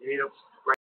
You need a